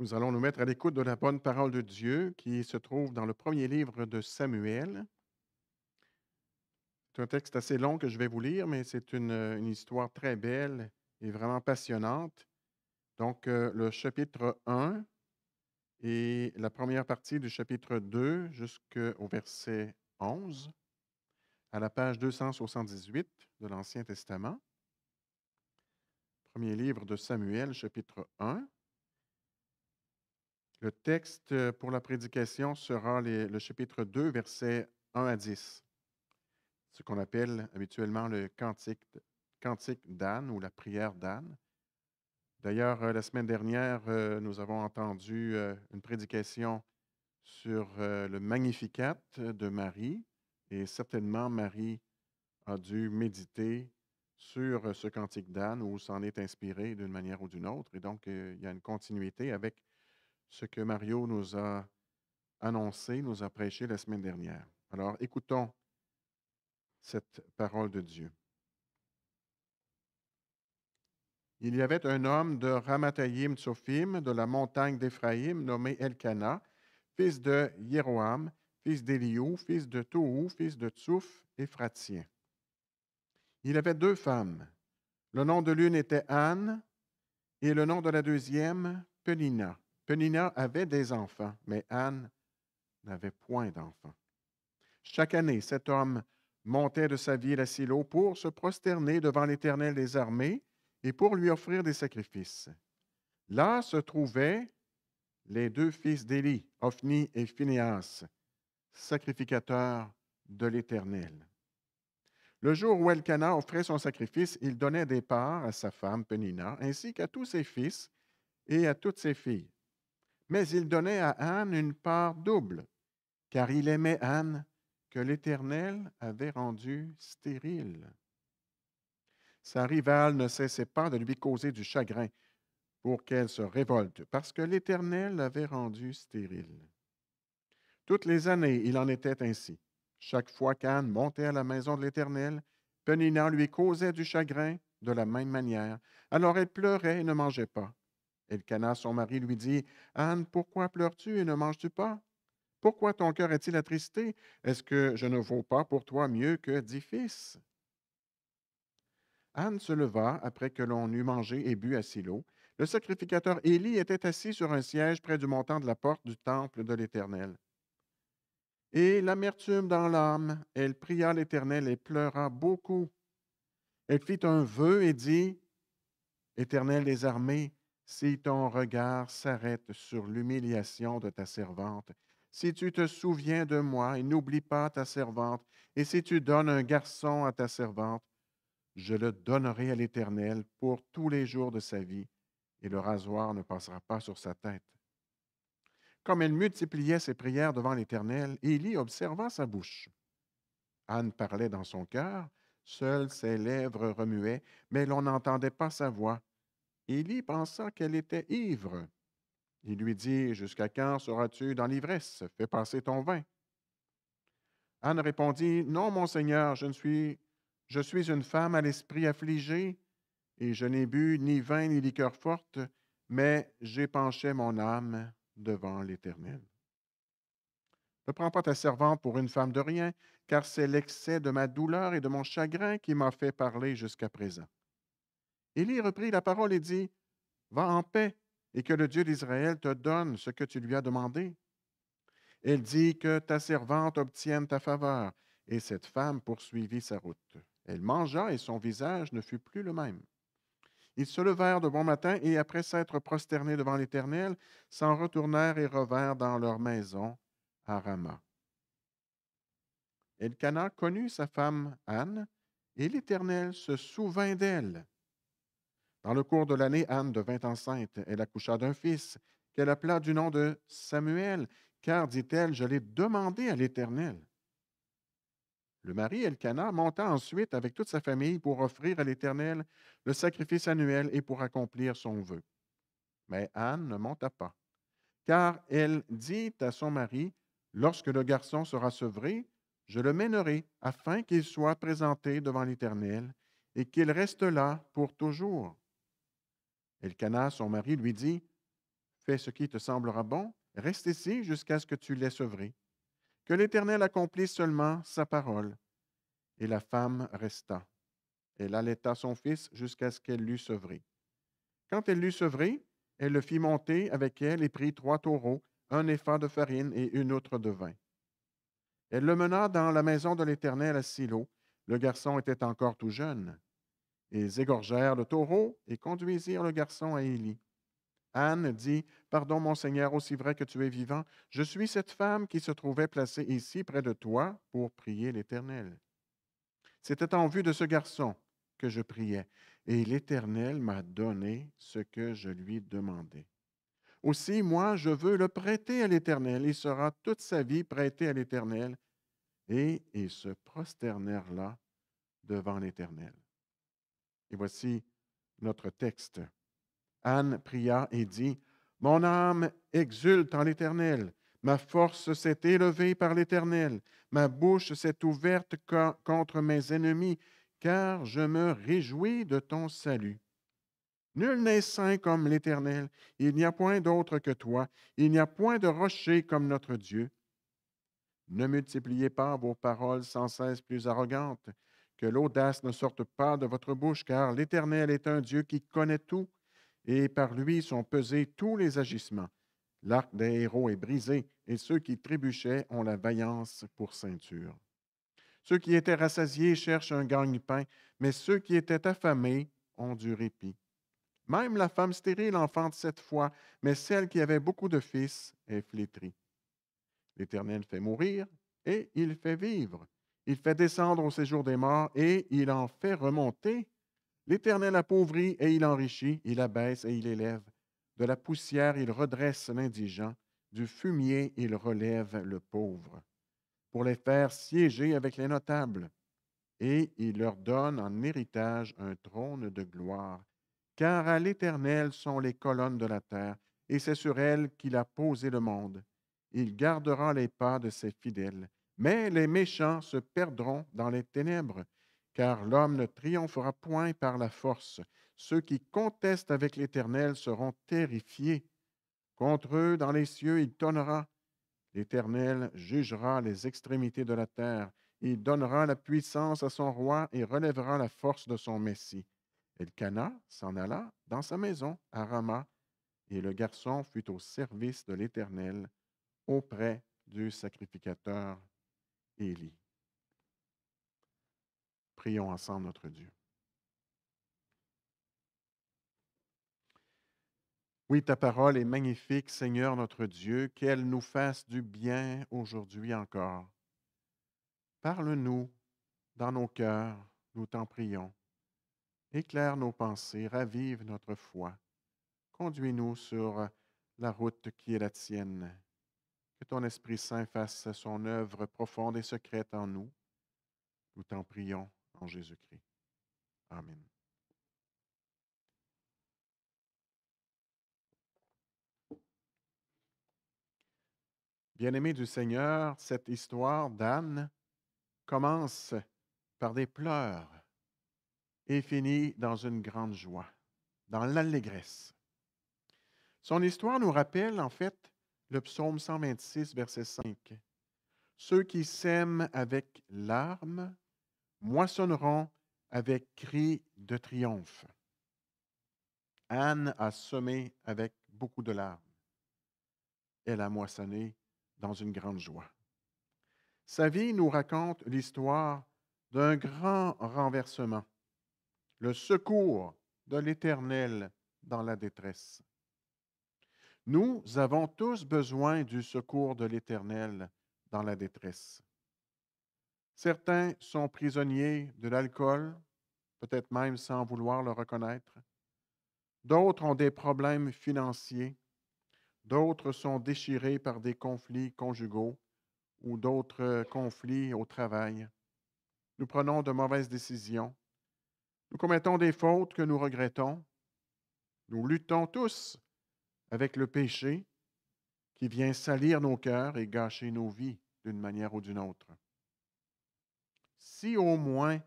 Nous allons nous mettre à l'écoute de la bonne parole de Dieu qui se trouve dans le premier livre de Samuel. C'est un texte assez long que je vais vous lire, mais c'est une, histoire très belle et vraiment passionnante. Donc, euh, le chapitre 1 et la première partie du chapitre 2 jusqu'au verset 11, à la page 278 de l'Ancien Testament. Premier livre de Samuel, chapitre 1. Le texte euh, pour la prédication sera le chapitre 2, versets 1 à 10, ce qu'on appelle habituellement le cantique, d'Anne ou la prière d'Anne. D'ailleurs, euh, la semaine dernière, euh, nous avons entendu une prédication sur le Magnificat de Marie, et certainement Marie a dû méditer sur ce cantique d'Anne ou s'en est inspiré d'une manière ou d'une autre. Et donc, il y a une continuité avec ce que Mario nous a annoncé, nous a prêché la semaine dernière. Alors, écoutons cette parole de Dieu. Il y avait un homme de Ramathaïm Tsophim, de la montagne d'Éphraïm, nommé Elkana, fils de Jéroam, fils d'Eliou, fils de Tohu, fils de Tsouf, Éphratien. Il avait deux femmes. Le nom de l'une était Anne et le nom de la deuxième, Penina. Penina avait des enfants, mais Anne n'avait point d'enfants. Chaque année, cet homme montait de sa ville à Silo pour se prosterner devant l'Éternel des armées et pour lui offrir des sacrifices. Là se trouvaient les deux fils d'Élie, Ophni et Phinehas, sacrificateurs de l'Éternel. Le jour où Elkanah offrait son sacrifice, il donnait des parts à sa femme Penina, ainsi qu'à tous ses fils et à toutes ses filles. Mais il donnait à Anne une part double, car il aimait Anne que l'Éternel avait rendue stérile. Sa rivale ne cessait pas de lui causer du chagrin pour qu'elle se révolte, parce que l'Éternel l'avait rendue stérile. Toutes les années, il en était ainsi. Chaque fois qu'Anne montait à la maison de l'Éternel, Penina lui causait du chagrin de la même manière. Alors elle pleurait et ne mangeait pas. Elkanah, son mari, lui dit Anne, pourquoi pleures-tu et ne manges-tu pas? Pourquoi ton cœur est-il attristé? Est-ce que je ne vaux pas pour toi mieux que dix fils Anne se leva après que l'on eut mangé et bu à Silo. Le sacrificateur Élie était assis sur un siège près du montant de la porte du temple de l'Éternel. Et l'amertume dans l'âme, elle pria l'Éternel et pleura beaucoup. Elle fit un vœu et dit Éternel des armées, si ton regard s'arrête sur l'humiliation de ta servante, si tu te souviens de moi et n'oublie pas ta servante, et si tu donnes un garçon à ta servante, je le donnerai à l'Éternel pour tous les jours de sa vie, et le rasoir ne passera pas sur sa tête. Comme elle multipliait ses prières devant l'Éternel, Élie observa sa bouche. Anne parlait dans son cœur, seules ses lèvres remuaient, mais l'on n'entendait pas sa voix. Élie pensa qu'elle était ivre. Il lui dit, Jusqu'à quand seras-tu dans l'ivresse? Fais passer ton vin. Anne répondit, Non, mon Seigneur, je, ne suis, je suis une femme à l'esprit affligé, et je n'ai bu ni vin ni liqueur forte, mais j'ai penché mon âme devant l'Éternel. Ne prends pas ta servante pour une femme de rien, car c'est l'excès de ma douleur et de mon chagrin qui m'a fait parler jusqu'à présent. Élie reprit la parole et dit, Va en paix, et que le Dieu d'Israël te donne ce que tu lui as demandé. Elle dit que ta servante obtienne ta faveur, et cette femme poursuivit sa route. Elle mangea et son visage ne fut plus le même. Ils se levèrent de bon matin et, après s'être prosternés devant l'Éternel, s'en retournèrent et revinrent dans leur maison à Rama. Elkanah connut sa femme Anne, et l'Éternel se souvint d'elle. Dans le cours de l'année, Anne devint enceinte. Elle accoucha d'un fils qu'elle appela du nom de Samuel, car, dit-elle, je l'ai demandé à l'Éternel. Le mari Elkanah monta ensuite avec toute sa famille pour offrir à l'Éternel le sacrifice annuel et pour accomplir son vœu. Mais Anne ne monta pas, car elle dit à son mari, Lorsque le garçon sera sevré, je le mènerai afin qu'il soit présenté devant l'Éternel et qu'il reste là pour toujours. Elkanah, son mari, lui dit, Fais ce qui te semblera bon, reste ici jusqu'à ce que tu l'aies sevré. Que l'Éternel accomplisse seulement sa parole. Et la femme resta. Elle allaita son fils jusqu'à ce qu'elle l'eût sevré. Quand elle l'eut sevré, elle le fit monter avec elle et prit trois taureaux, un épha de farine et une outre de vin. Elle le mena dans la maison de l'Éternel à Silo. Le garçon était encore tout jeune. Ils égorgèrent le taureau et conduisirent le garçon à Élie. Anne dit, Pardon, mon Seigneur, aussi vrai que tu es vivant, je suis cette femme qui se trouvait placée ici près de toi pour prier l'Éternel. C'était en vue de ce garçon que je priais, et l'Éternel m'a donné ce que je lui demandais. Aussi, moi, je veux le prêter à l'Éternel. Il sera toute sa vie prêté à l'Éternel. Et ils se prosternèrent là devant l'Éternel. Et voici notre texte. Anne pria et dit, Mon âme exulte en l'Éternel, ma force s'est élevée par l'Éternel, ma bouche s'est ouverte contre mes ennemis, car je me réjouis de ton salut. Nul n'est saint comme l'Éternel, il n'y a point d'autre que toi, il n'y a point de rocher comme notre Dieu. Ne multipliez pas vos paroles sans cesse plus arrogantes, que l'audace ne sorte pas de votre bouche, car l'Éternel est un Dieu qui connaît tout, et par lui sont pesés tous les agissements. L'arc des héros est brisé, et ceux qui trébuchaient ont la vaillance pour ceinture. Ceux qui étaient rassasiés cherchent un gagne-pain, mais ceux qui étaient affamés ont du répit. Même la femme stérile enfante sept fois, mais celle qui avait beaucoup de fils est flétrie. L'Éternel fait mourir et il fait vivre. Il fait descendre au séjour des morts et il en fait remonter. L'Éternel appauvrit et il enrichit, il abaisse et il élève. De la poussière, il redresse l'indigent, du fumier, il relève le pauvre, pour les faire siéger avec les notables. Et il leur donne en héritage un trône de gloire. Car à l'Éternel sont les colonnes de la terre, et c'est sur elles qu'il a posé le monde. Il gardera les pas de ses fidèles mais les méchants se perdront dans les ténèbres, car l'homme ne triomphera point par la force. Ceux qui contestent avec l'Éternel seront terrifiés. Contre eux, dans les cieux, il tonnera. L'Éternel jugera les extrémités de la terre. Il donnera la puissance à son roi et relèvera la force de son Messie. Elkana s'en alla dans sa maison à Rama, et le garçon fut au service de l'Éternel auprès du sacrificateur Élie. Prions ensemble notre Dieu. Oui, ta parole est magnifique, Seigneur notre Dieu, qu'elle nous fasse du bien aujourd'hui encore. Parle-nous dans nos cœurs, nous t'en prions. Éclaire nos pensées, ravive notre foi. Conduis-nous sur la route qui est la tienne. Que ton Esprit Saint fasse son œuvre profonde et secrète en nous. Nous t'en prions en Jésus-Christ. Amen. Bien-aimés du Seigneur, cette histoire d'Anne commence par des pleurs et finit dans une grande joie, dans l'allégresse. Son histoire nous rappelle en fait le psaume 126, verset 5. Ceux qui sèment avec larmes moissonneront avec cris de triomphe. Anne a semé avec beaucoup de larmes. Elle a moissonné dans une grande joie. Sa vie nous raconte l'histoire d'un grand renversement, le secours de l'Éternel dans la détresse. Nous avons tous besoin du secours de l'Éternel dans la détresse. Certains sont prisonniers de l'alcool, peut-être même sans vouloir le reconnaître. D'autres ont des problèmes financiers. D'autres sont déchirés par des conflits conjugaux ou d'autres conflits au travail. Nous prenons de mauvaises décisions. Nous commettons des fautes que nous regrettons. Nous luttons tous avec le péché qui vient salir nos cœurs et gâcher nos vies d'une manière ou d'une autre. Si au moins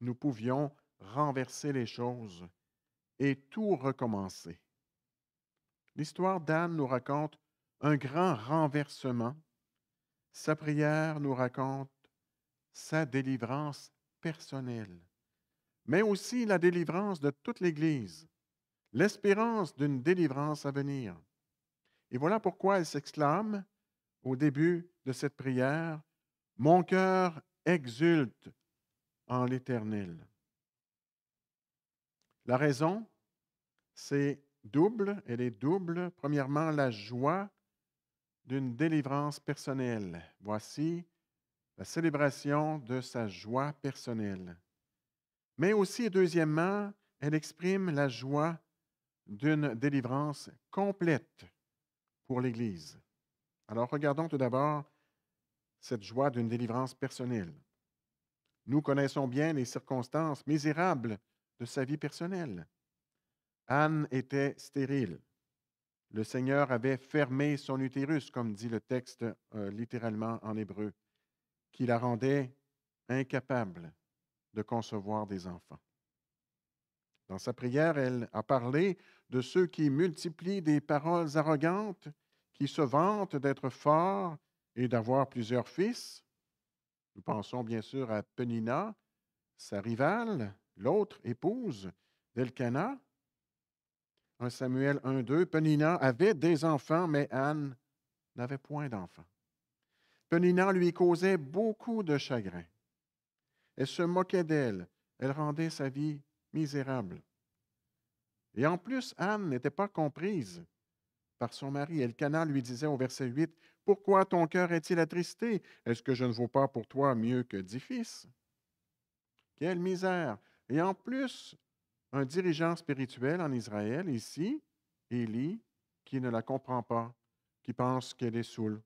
nous pouvions renverser les choses et tout recommencer, L'histoire d'Anne nous raconte un grand renversement. Sa prière nous raconte sa délivrance personnelle, mais aussi la délivrance de toute l'Église, l'espérance d'une délivrance à venir. Et voilà pourquoi elle s'exclame au début de cette prière, Mon cœur exulte en l'Éternel. La raison, c'est double, elle est double. Premièrement, la joie d'une délivrance personnelle. Voici la célébration de sa joie personnelle. Mais aussi, deuxièmement, elle exprime la joie d'une délivrance complète pour l'Église. Alors regardons tout d'abord cette joie d'une délivrance personnelle. Nous connaissons bien les circonstances misérables de sa vie personnelle. Anne était stérile. Le Seigneur avait fermé son utérus, comme dit le texte euh, littéralement en hébreu qui la rendait incapable de concevoir des enfants. Dans sa prière, elle a parlé de ceux qui multiplient des paroles arrogantes, qui se vantent d'être forts et d'avoir plusieurs fils. Nous pensons bien sûr à Penina, sa rivale, l'autre épouse d'Elkana. 1 Samuel 1-2, Penina avait des enfants, mais Anne n'avait point d'enfants. Penina lui causait beaucoup de chagrin. Elle se moquait d'elle. Elle rendait sa vie misérable. Et en plus, Anne n'était pas comprise par son mari. Elkanah lui disait au verset 8, Pourquoi ton cœur est-il attristé? Est-ce que je ne vaux pas pour toi mieux que dix fils? Quelle misère! Et en plus, un dirigeant spirituel en Israël, ici, Élie, qui ne la comprend pas, qui pense qu'elle est saoule,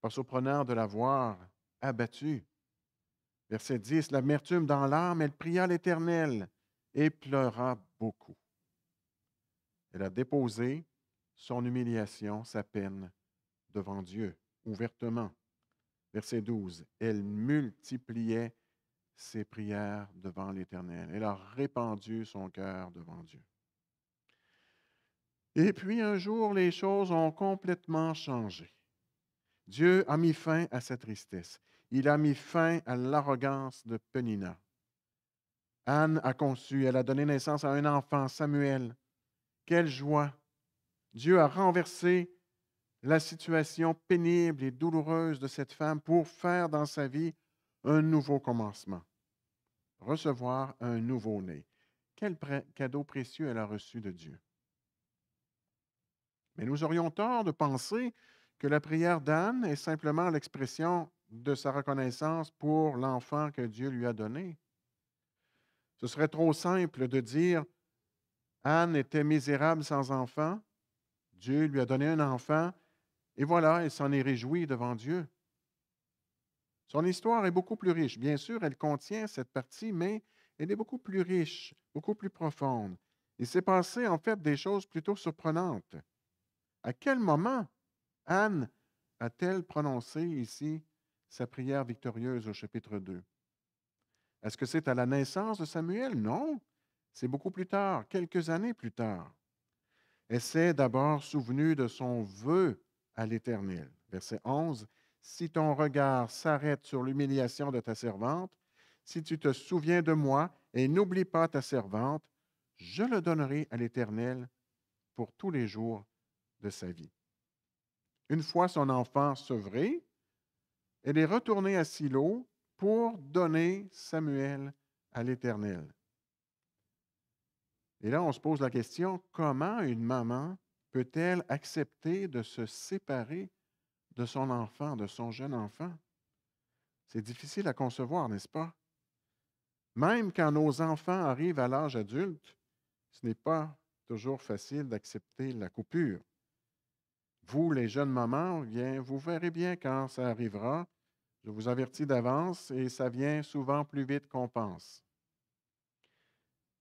pas surprenant de la voir abattue. Verset 10, l'amertume dans l'âme, elle pria l'Éternel et pleura beaucoup. Elle a déposé son humiliation, sa peine devant Dieu, ouvertement. Verset 12, elle multipliait ses prières devant l'Éternel. Elle a répandu son cœur devant Dieu. Et puis un jour, les choses ont complètement changé. Dieu a mis fin à sa tristesse. Il a mis fin à l'arrogance de Penina. Anne a conçu, elle a donné naissance à un enfant, Samuel. Quelle joie! Dieu a renversé la situation pénible et douloureuse de cette femme pour faire dans sa vie un nouveau commencement, recevoir un nouveau-né. Quel cadeau précieux elle a reçu de Dieu. Mais nous aurions tort de penser que la prière d'Anne est simplement l'expression de sa reconnaissance pour l'enfant que Dieu lui a donné. Ce serait trop simple de dire Anne était misérable sans enfant, Dieu lui a donné un enfant, et voilà, elle s'en est réjouie devant Dieu. Son histoire est beaucoup plus riche. Bien sûr, elle contient cette partie, mais elle est beaucoup plus riche, beaucoup plus profonde. Il s'est passé en fait des choses plutôt surprenantes. À quel moment Anne a-t-elle prononcé ici sa prière victorieuse au chapitre 2? Est-ce que c'est à la naissance de Samuel? Non, c'est beaucoup plus tard, quelques années plus tard. Elle s'est d'abord souvenue de son vœu à l'Éternel. Verset 11, Si ton regard s'arrête sur l'humiliation de ta servante, si tu te souviens de moi et n'oublie pas ta servante, je le donnerai à l'Éternel pour tous les jours de sa vie. Une fois son enfant sevré, elle est retournée à Silo pour donner Samuel à l'Éternel. Et là, on se pose la question, comment une maman peut-elle accepter de se séparer de son enfant, de son jeune enfant? C'est difficile à concevoir, n'est-ce pas? Même quand nos enfants arrivent à l'âge adulte, ce n'est pas toujours facile d'accepter la coupure. Vous, les jeunes mamans, vous verrez bien quand ça arrivera. Je vous avertis d'avance et ça vient souvent plus vite qu'on pense.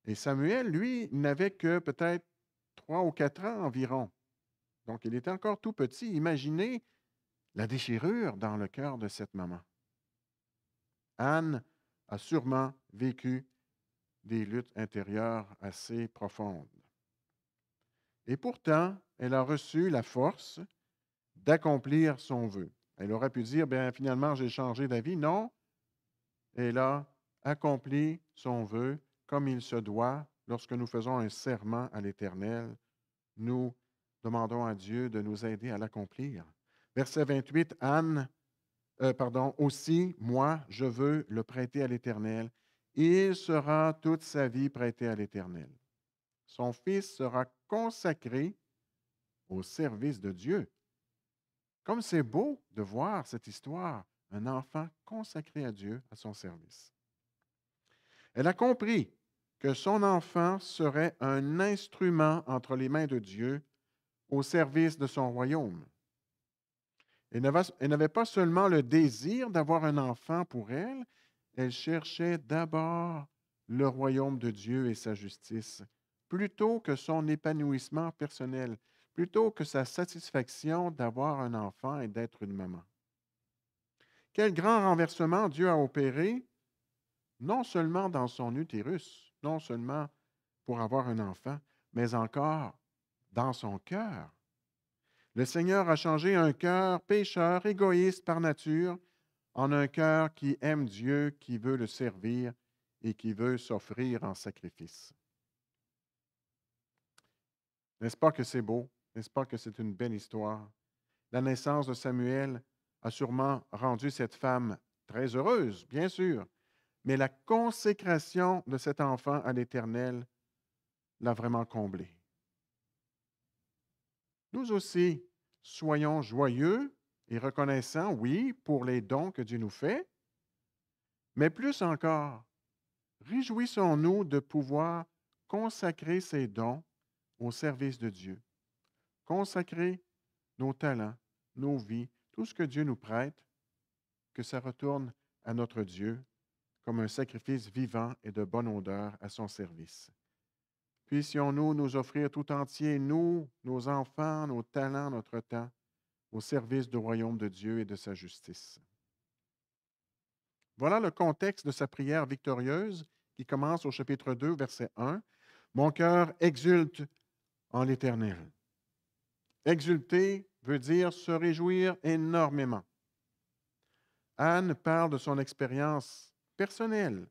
Et Samuel, lui, n'avait que peut-être trois ou quatre ans environ. Donc, il était encore tout petit. Imaginez la déchirure dans le cœur de cette maman. Anne a sûrement vécu des luttes intérieures assez profondes. Et pourtant, elle a reçu la force d'accomplir son vœu. Elle aurait pu dire, bien finalement, j'ai changé d'avis. Non, elle a accompli son vœu comme il se doit lorsque nous faisons un serment à l'Éternel. Nous demandons à Dieu de nous aider à l'accomplir. Verset 28, Anne, euh, pardon, aussi, moi, je veux le prêter à l'Éternel. Il sera toute sa vie prêté à l'Éternel. Son fils sera consacré au service de Dieu. Comme c'est beau de voir cette histoire, un enfant consacré à Dieu, à son service. Elle a compris que son enfant serait un instrument entre les mains de Dieu au service de son royaume. Elle n'avait pas seulement le désir d'avoir un enfant pour elle, elle cherchait d'abord le royaume de Dieu et sa justice, plutôt que son épanouissement personnel, plutôt que sa satisfaction d'avoir un enfant et d'être une maman. Quel grand renversement Dieu a opéré, non seulement dans son utérus, non seulement pour avoir un enfant, mais encore dans son cœur. Le Seigneur a changé un cœur pécheur, égoïste par nature, en un cœur qui aime Dieu, qui veut le servir et qui veut s'offrir en sacrifice. N'est-ce pas que c'est beau? N'est-ce pas que c'est une belle histoire? La naissance de Samuel a sûrement rendu cette femme très heureuse, bien sûr, mais la consécration de cet enfant à l'Éternel l'a vraiment comblé. Nous aussi, soyons joyeux et reconnaissants, oui, pour les dons que Dieu nous fait, mais plus encore, réjouissons-nous de pouvoir consacrer ces dons au service de Dieu. Consacrer nos talents, nos vies, tout ce que Dieu nous prête, que ça retourne à notre Dieu comme un sacrifice vivant et de bonne odeur à son service. Puissions-nous nous offrir tout entier, nous, nos enfants, nos talents, notre temps, au service du royaume de Dieu et de sa justice. Voilà le contexte de sa prière victorieuse qui commence au chapitre 2, verset 1. Mon cœur exulte en l'Éternel. Exulter veut dire se réjouir énormément. Anne parle de son expérience personnelle.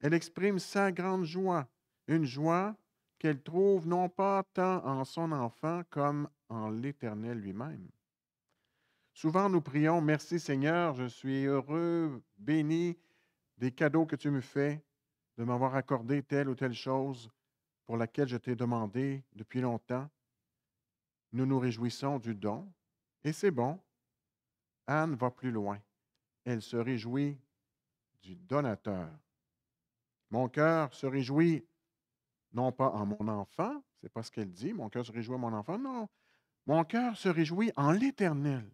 Elle exprime sa grande joie, une joie qu'elle trouve non pas tant en son enfant comme en l'Éternel lui-même. Souvent, nous prions, Merci Seigneur, je suis heureux, béni des cadeaux que tu me fais, de m'avoir accordé telle ou telle chose pour laquelle je t'ai demandé depuis longtemps. Nous nous réjouissons du don, et c'est bon. Anne va plus loin. Elle se réjouit du donateur. Mon cœur se réjouit non pas en mon enfant, c'est pas ce qu'elle dit, mon cœur se réjouit en mon enfant, non. Mon cœur se réjouit en l'Éternel.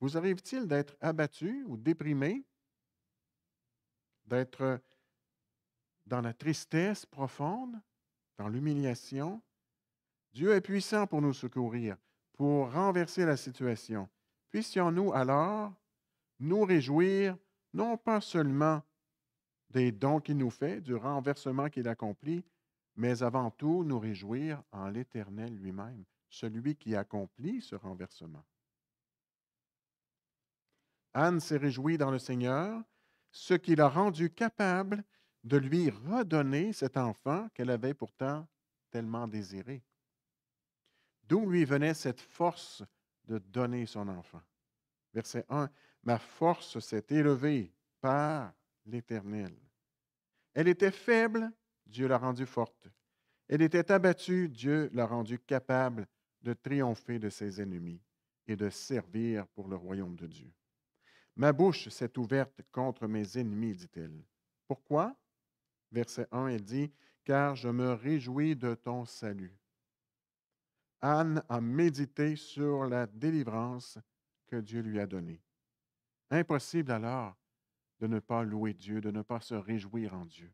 Vous arrive-t-il d'être abattu ou déprimé, d'être dans la tristesse profonde, dans l'humiliation? Dieu est puissant pour nous secourir, pour renverser la situation. Puissions-nous alors nous réjouir non pas seulement des dons qu'il nous fait, du renversement qu'il accomplit, mais avant tout nous réjouir en l'Éternel lui-même, celui qui accomplit ce renversement. Anne s'est réjouie dans le Seigneur, ce qui l'a rendu capable de lui redonner cet enfant qu'elle avait pourtant tellement désiré. D'où lui venait cette force de donner son enfant? Verset 1. Ma force s'est élevée par l'Éternel. Elle était faible, Dieu l'a rendue forte. Elle était abattue, Dieu l'a rendue capable de triompher de ses ennemis et de servir pour le royaume de Dieu. Ma bouche s'est ouverte contre mes ennemis, dit-elle. Pourquoi? Verset 1, elle dit, Car je me réjouis de ton salut. Anne a médité sur la délivrance que Dieu lui a donnée. Impossible alors de ne pas louer Dieu, de ne pas se réjouir en Dieu.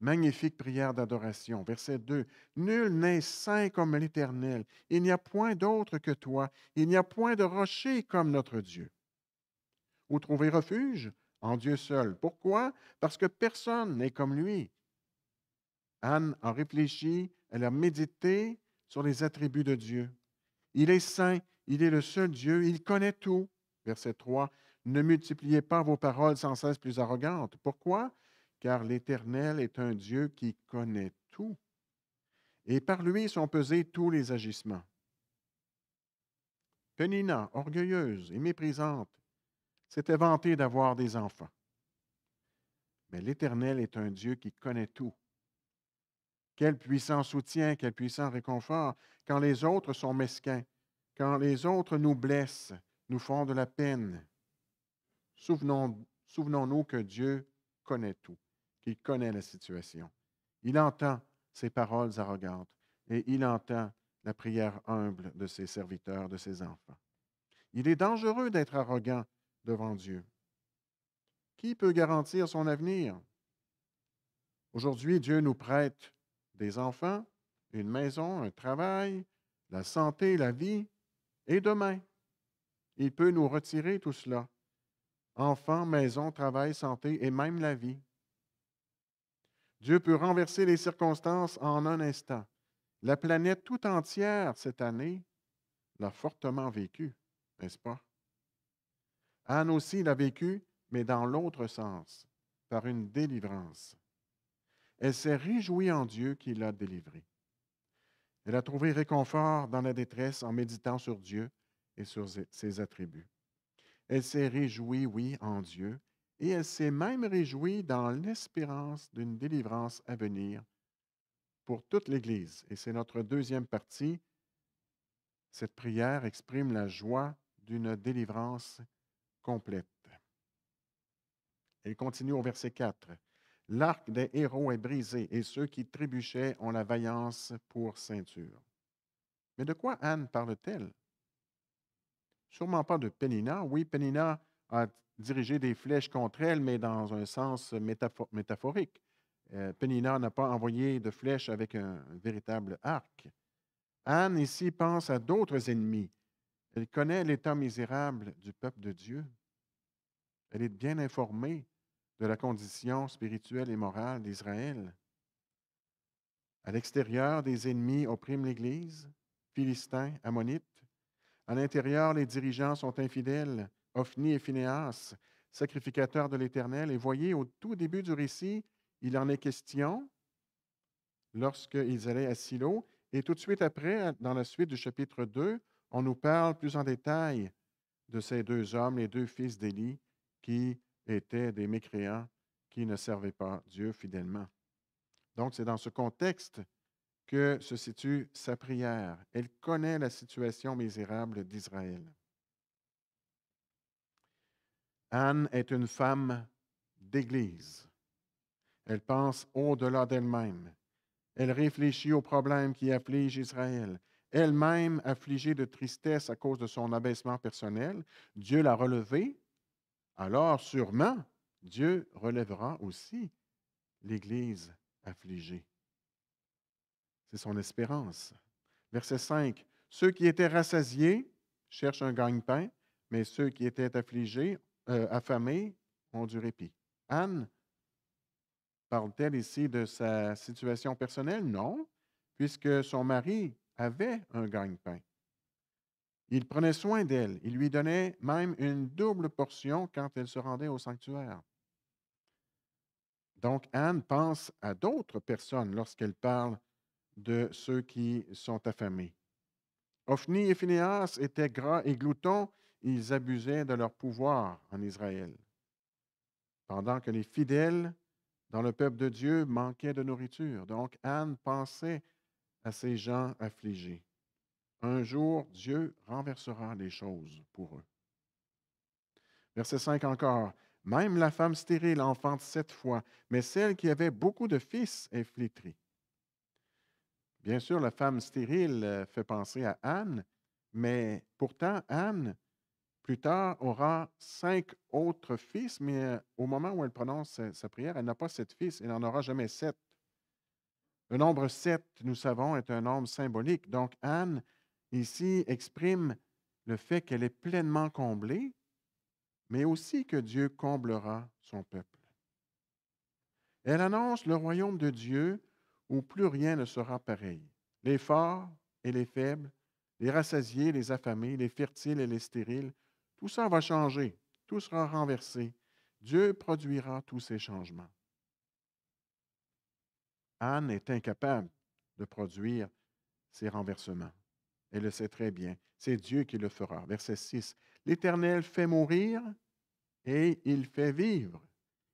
Magnifique prière d'adoration. Verset 2. Nul n'est saint comme l'Éternel. Il n'y a point d'autre que toi. Il n'y a point de rocher comme notre Dieu. Où trouver refuge? En Dieu seul. Pourquoi? Parce que personne n'est comme lui. Anne a réfléchi, elle a médité sur les attributs de Dieu. Il est saint, il est le seul Dieu, il connaît tout. Verset 3. Ne multipliez pas vos paroles sans cesse plus arrogantes. Pourquoi? Car l'Éternel est un Dieu qui connaît tout. Et par lui sont pesés tous les agissements. Penina, orgueilleuse et méprisante, s'était vantée d'avoir des enfants. Mais l'Éternel est un Dieu qui connaît tout. Quel puissant soutien, quel puissant réconfort quand les autres sont mesquins, quand les autres nous blessent, nous font de la peine. Souvenons, souvenons-nous que Dieu connaît tout, qu'il connaît la situation. Il entend ses paroles arrogantes et il entend la prière humble de ses serviteurs, de ses enfants. Il est dangereux d'être arrogant devant Dieu. Qui peut garantir son avenir? Aujourd'hui, Dieu nous prête des enfants, une maison, un travail, la santé, la vie, et demain, il peut nous retirer tout cela. Enfants, maison, travail, santé et même la vie. Dieu peut renverser les circonstances en un instant. La planète tout entière cette année l'a fortement vécu, n'est-ce pas? Anne aussi l'a vécu mais dans l'autre sens, par une délivrance. Elle s'est réjouie en Dieu qui l'a délivrée. Elle a trouvé réconfort dans la détresse en méditant sur Dieu et sur ses attributs. Elle s'est réjouie, oui, en Dieu, et elle s'est même réjouie dans l'espérance d'une délivrance à venir pour toute l'Église. Et c'est notre deuxième partie. Cette prière exprime la joie d'une délivrance complète. Elle continue au verset 4. L'arc des héros est brisé et ceux qui trébuchaient ont la vaillance pour ceinture. Mais de quoi Anne parle-t-elle? Sûrement pas de Pénina. Oui, Pénina a dirigé des flèches contre elle, mais dans un sens métaphorique. Euh, Pénina n'a pas envoyé de flèches avec un véritable arc. Anne ici pense à d'autres ennemis. Elle connaît l'état misérable du peuple de Dieu. Elle est bien informée de la condition spirituelle et morale d'Israël. À l'extérieur, des ennemis oppriment l'Église, Philistins, Ammonites. À l'intérieur, les dirigeants sont infidèles, Ophni et Phinéas, sacrificateurs de l'Éternel. Et voyez, au tout début du récit, il en est question lorsqu'ils allaient à Silo. Et tout de suite après, dans la suite du chapitre 2, on nous parle plus en détail de ces deux hommes, les deux fils d'Élie, qui étaient des mécréants qui ne servaient pas Dieu fidèlement. Donc, c'est dans ce contexte que se situe sa prière. Elle connaît la situation misérable d'Israël. Anne est une femme d'Église. Elle pense au-delà d'elle-même. Elle réfléchit aux problèmes qui affligent Israël. Elle-même affligée de tristesse à cause de son abaissement personnel, Dieu l'a relevée alors sûrement Dieu relèvera aussi l'Église affligée. C'est son espérance. Verset 5. Ceux qui étaient rassasiés cherchent un gagne-pain, mais ceux qui étaient affligés, euh, affamés, ont du répit. Anne parle-t-elle ici de sa situation personnelle? Non, puisque son mari avait un gagne-pain. Il prenait soin d'elle. Il lui donnait même une double portion quand elle se rendait au sanctuaire. Donc, Anne pense à d'autres personnes lorsqu'elle parle de ceux qui sont affamés. Ophni et Phinéas étaient gras et gloutons, ils abusaient de leur pouvoir en Israël. Pendant que les fidèles dans le peuple de Dieu manquaient de nourriture. Donc, Anne pensait à ces gens affligés. Un jour, Dieu renversera les choses pour eux. Verset 5 encore. Même la femme stérile enfante sept fois, mais celle qui avait beaucoup de fils est flétrie. Bien sûr, la femme stérile euh, fait penser à Anne, mais pourtant, Anne, plus tard, aura cinq autres fils, mais euh, au moment où elle prononce sa, prière, elle n'a pas sept fils, elle n'en aura jamais sept. Le nombre sept, nous savons, est un nombre symbolique. Donc, Anne ici exprime le fait qu'elle est pleinement comblée, mais aussi que Dieu comblera son peuple. Elle annonce le royaume de Dieu où plus rien ne sera pareil. Les forts et les faibles, les rassasiés, les affamés, les fertiles et les stériles, tout ça va changer, tout sera renversé. Dieu produira tous ces changements. Anne est incapable de produire ces renversements. Elle le sait très bien. C'est Dieu qui le fera. Verset 6. L'Éternel fait mourir et il fait vivre.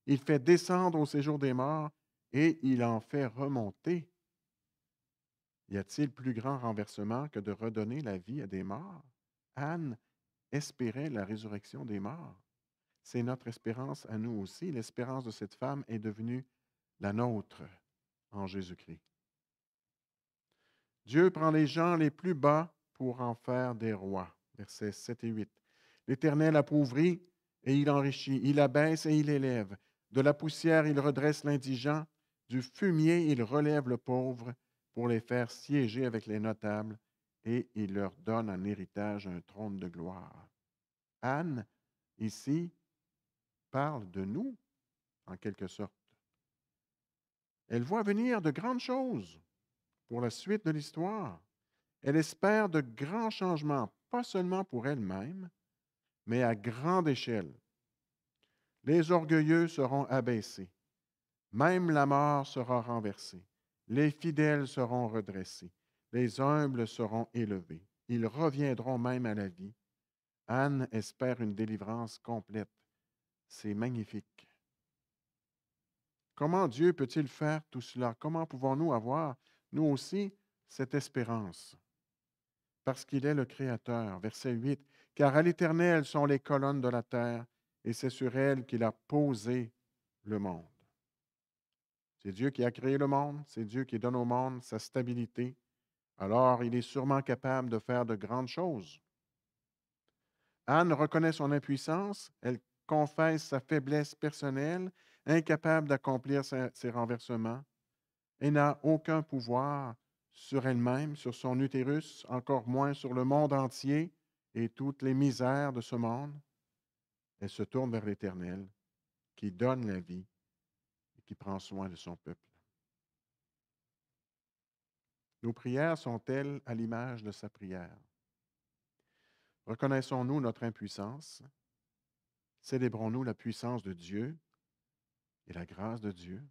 Il fait descendre au séjour des morts et il en fait remonter. Y a-t-il plus grand renversement que de redonner la vie à des morts? Anne espérait la résurrection des morts. C'est notre espérance à nous aussi. L'espérance de cette femme est devenue la nôtre en Jésus-Christ. Dieu prend les gens les plus bas pour en faire des rois. Versets 7 et 8. L'Éternel appauvrit et il enrichit. Il abaisse et il élève. De la poussière, il redresse l'indigent. Du fumier, il relève le pauvre pour les faire siéger avec les notables et il leur donne en héritage un trône de gloire. Anne, ici, parle de nous, en quelque sorte. Elle voit venir de grandes choses pour la suite de l'histoire. Elle espère de grands changements, pas seulement pour elle-même, mais à grande échelle. Les orgueilleux seront abaissés. Même la mort sera renversée. Les fidèles seront redressés. Les humbles seront élevés. Ils reviendront même à la vie. Anne espère une délivrance complète. C'est magnifique. Comment Dieu peut-il faire tout cela? Comment pouvons-nous avoir, nous aussi, cette espérance? Parce qu'il est le Créateur. Verset 8. Car à l'Éternel sont les colonnes de la terre, et c'est sur elles qu'il a posé le monde. C'est Dieu qui a créé le monde, c'est Dieu qui donne au monde sa stabilité. Alors il est sûrement capable de faire de grandes choses. Anne reconnaît son impuissance, elle confesse sa faiblesse personnelle, incapable d'accomplir ses renversements, et n'a aucun pouvoir sur elle-même, sur son utérus, encore moins sur le monde entier et toutes les misères de ce monde. Elle se tourne vers l'Éternel, qui donne la vie et qui prend soin de son peuple. Nos prières sont-elles à l'image de sa prière? Reconnaissons-nous notre impuissance Célébrons-nous la puissance de Dieu et la grâce de Dieu?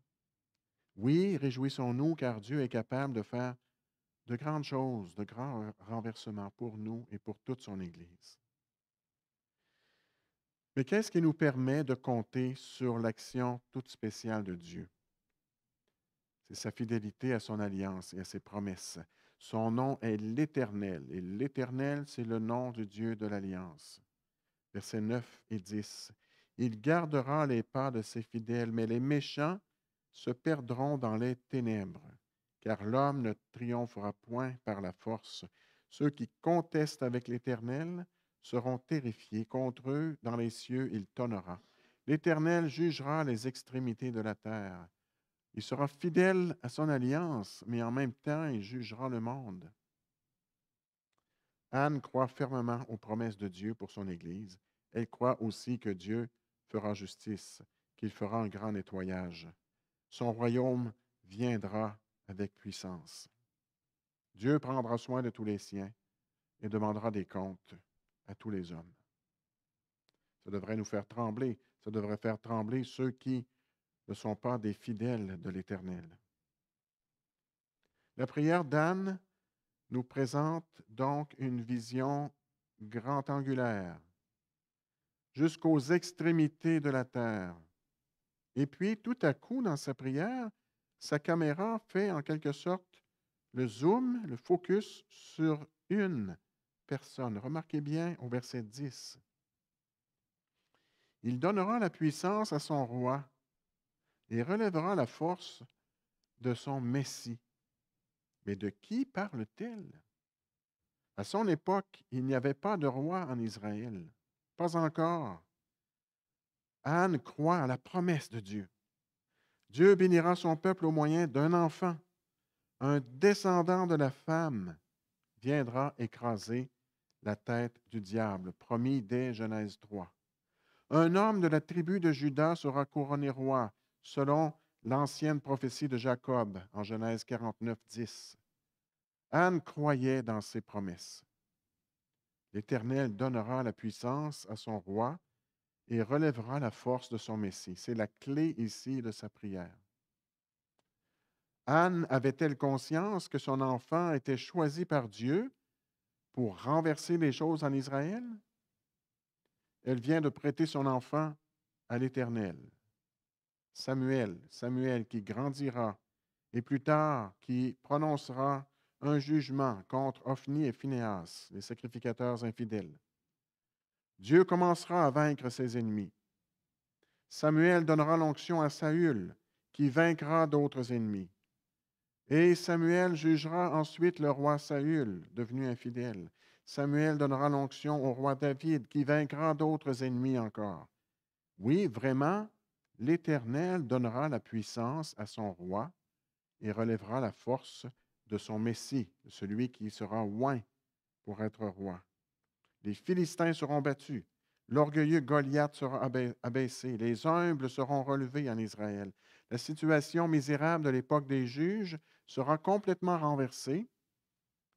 Oui, réjouissons-nous car Dieu est capable de faire de grandes choses, de grands renversements pour nous et pour toute son Église. Mais qu'est-ce qui nous permet de compter sur l'action toute spéciale de Dieu? C'est sa fidélité à son alliance et à ses promesses. Son nom est l'Éternel, et l'Éternel, c'est le nom du Dieu de l'alliance versets 9 et 10. Il gardera les pas de ses fidèles, mais les méchants se perdront dans les ténèbres, car l'homme ne triomphera point par la force. Ceux qui contestent avec l'Éternel seront terrifiés. Contre eux, dans les cieux, il tonnera. L'Éternel jugera les extrémités de la terre. Il sera fidèle à son alliance, mais en même temps, il jugera le monde. Anne croit fermement aux promesses de Dieu pour son Église. Elle croit aussi que Dieu fera justice, qu'il fera un grand nettoyage. Son royaume viendra avec puissance. Dieu prendra soin de tous les siens et demandera des comptes à tous les hommes. Ça devrait nous faire trembler, ça devrait faire trembler ceux qui ne sont pas des fidèles de l'Éternel. La prière d'Anne nous présente donc une vision grand angulaire jusqu'aux extrémités de la terre. Et puis, tout à coup, dans sa prière, sa caméra fait en quelque sorte le zoom, le focus sur une personne. Remarquez bien au verset 10. Il donnera la puissance à son roi et relèvera la force de son Messie. Mais de qui parle-t-il? À son époque, il n'y avait pas de roi en Israël. Pas encore. Anne croit à la promesse de Dieu. Dieu bénira son peuple au moyen d'un enfant. Un descendant de la femme viendra écraser la tête du diable, promis dès Genèse 3. Un homme de la tribu de Judas sera couronné roi, selon l'ancienne prophétie de Jacob en Genèse 49, 10. Anne croyait dans ses promesses. L'Éternel donnera la puissance à son roi et relèvera la force de son Messie. C'est la clé ici de sa prière. Anne avait-elle conscience que son enfant était choisi par Dieu pour renverser les choses en Israël? Elle vient de prêter son enfant à l'Éternel. Samuel, Samuel qui grandira et plus tard qui prononcera un jugement contre Ophni et Phinéas, les sacrificateurs infidèles. Dieu commencera à vaincre ses ennemis. Samuel donnera l'onction à Saül, qui vaincra d'autres ennemis. Et Samuel jugera ensuite le roi Saül, devenu infidèle. Samuel donnera l'onction au roi David, qui vaincra d'autres ennemis encore. Oui, vraiment, l'Éternel donnera la puissance à son roi et relèvera la force de son Messie, celui qui sera oint pour être roi. Les Philistins seront battus. L'orgueilleux Goliath sera abaissé. Les humbles seront relevés en Israël. La situation misérable de l'époque des juges sera complètement renversée.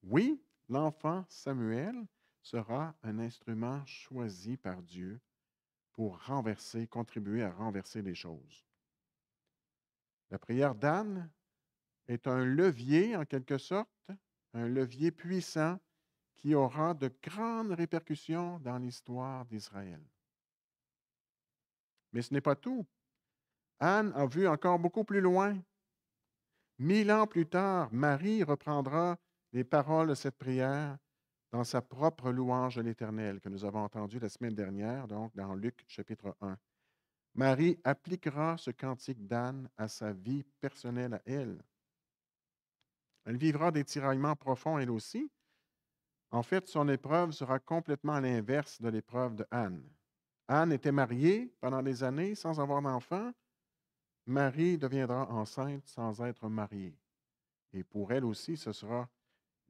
Oui, l'enfant Samuel sera un instrument choisi par Dieu pour renverser, contribuer à renverser les choses. La prière d'Anne est un levier, en quelque sorte, un levier puissant qui aura de grandes répercussions dans l'histoire d'Israël. Mais ce n'est pas tout. Anne a vu encore beaucoup plus loin. Mille ans plus tard, Marie reprendra les paroles de cette prière dans sa propre louange de l'Éternel que nous avons entendu la semaine dernière, donc dans Luc chapitre 1. Marie appliquera ce cantique d'Anne à sa vie personnelle à elle. Elle vivra des tiraillements profonds elle aussi. En fait, son épreuve sera complètement l'inverse de l'épreuve de Anne. Anne était mariée pendant des années sans avoir d'enfant. Marie deviendra enceinte sans être mariée. Et pour elle aussi, ce sera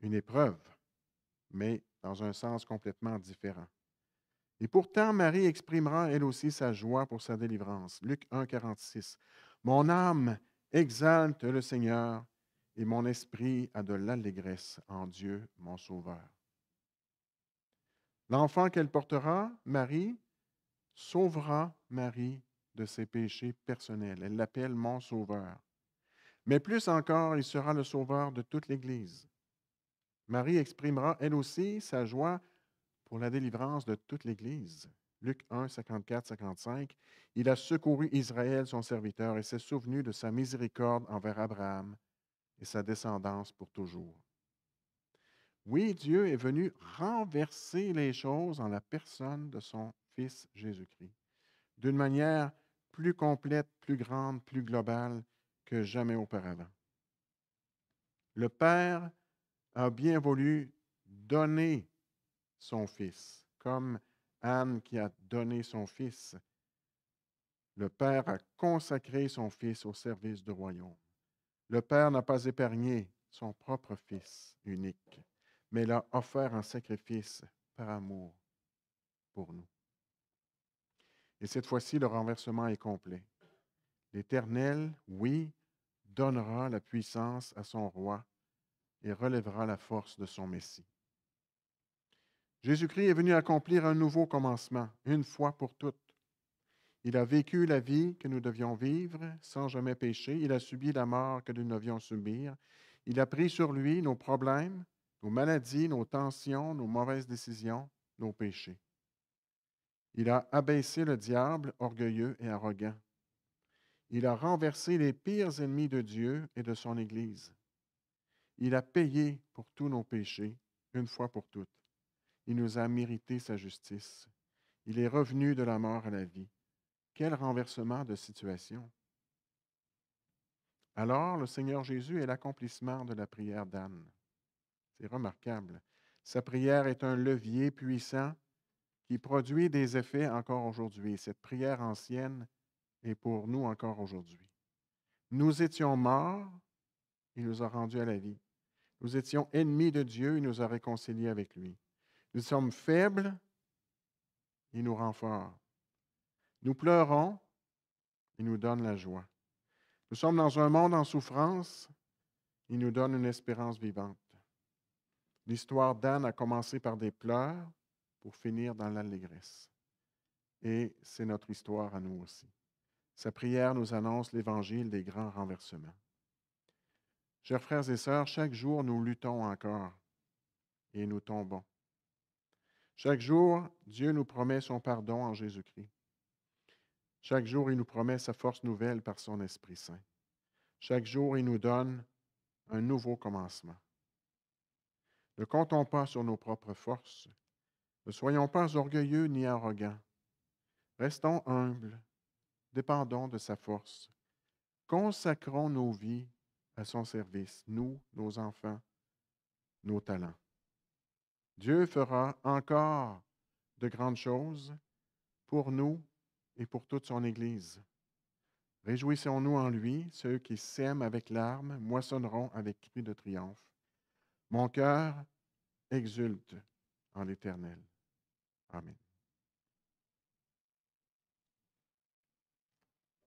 une épreuve, mais dans un sens complètement différent. Et pourtant, Marie exprimera elle aussi sa joie pour sa délivrance. Luc 1, 46. Mon âme exalte le Seigneur et mon esprit a de l'allégresse en Dieu, mon Sauveur. L'enfant qu'elle portera, Marie, sauvera Marie de ses péchés personnels. Elle l'appelle mon Sauveur. Mais plus encore, il sera le Sauveur de toute l'Église. Marie exprimera, elle aussi, sa joie pour la délivrance de toute l'Église. Luc 1, 54, 55. Il a secouru Israël, son serviteur, et s'est souvenu de sa miséricorde envers Abraham, et sa descendance pour toujours. Oui, Dieu est venu renverser les choses en la personne de son Fils Jésus-Christ, d'une manière plus complète, plus grande, plus globale que jamais auparavant. Le Père a bien voulu donner son Fils, comme Anne qui a donné son Fils. Le Père a consacré son Fils au service du royaume. Le Père n'a pas épargné son propre Fils unique, mais l'a offert en sacrifice par amour pour nous. Et cette fois-ci, le renversement est complet. L'Éternel, oui, donnera la puissance à son roi et relèvera la force de son Messie. Jésus-Christ est venu accomplir un nouveau commencement, une fois pour toutes. Il a vécu la vie que nous devions vivre sans jamais pécher. Il a subi la mort que nous devions subir. Il a pris sur lui nos problèmes, nos maladies, nos tensions, nos mauvaises décisions, nos péchés. Il a abaissé le diable orgueilleux et arrogant. Il a renversé les pires ennemis de Dieu et de son Église. Il a payé pour tous nos péchés, une fois pour toutes. Il nous a mérité sa justice. Il est revenu de la mort à la vie. Quel renversement de situation. Alors, le Seigneur Jésus est l'accomplissement de la prière d'Anne. C'est remarquable. Sa prière est un levier puissant qui produit des effets encore aujourd'hui. Cette prière ancienne est pour nous encore aujourd'hui. Nous étions morts, il nous a rendus à la vie. Nous étions ennemis de Dieu, il nous a réconciliés avec lui. Nous sommes faibles, il nous rend. Nous pleurons, il nous donne la joie. Nous sommes dans un monde en souffrance. Il nous donne une espérance vivante. L'histoire d'Anne a commencé par des pleurs pour finir dans l'allégresse. Et c'est notre histoire à nous aussi. Sa prière nous annonce l'évangile des grands renversements. Chers frères et sœurs, chaque jour nous luttons encore et nous tombons. Chaque jour, Dieu nous promet son pardon en Jésus-Christ. Chaque jour, il nous promet sa force nouvelle par son Esprit Saint. Chaque jour, il nous donne un nouveau commencement. Ne comptons pas sur nos propres forces. Ne soyons pas orgueilleux ni arrogants. Restons humbles. Dépendons de sa force. Consacrons nos vies à son service, nous, nos enfants, nos talents. Dieu fera encore de grandes choses pour nous et pour toute son Église. Réjouissons-nous en lui, ceux qui s'aiment avec larmes moissonneront avec cris de triomphe. Mon cœur exulte en l'Éternel. Amen.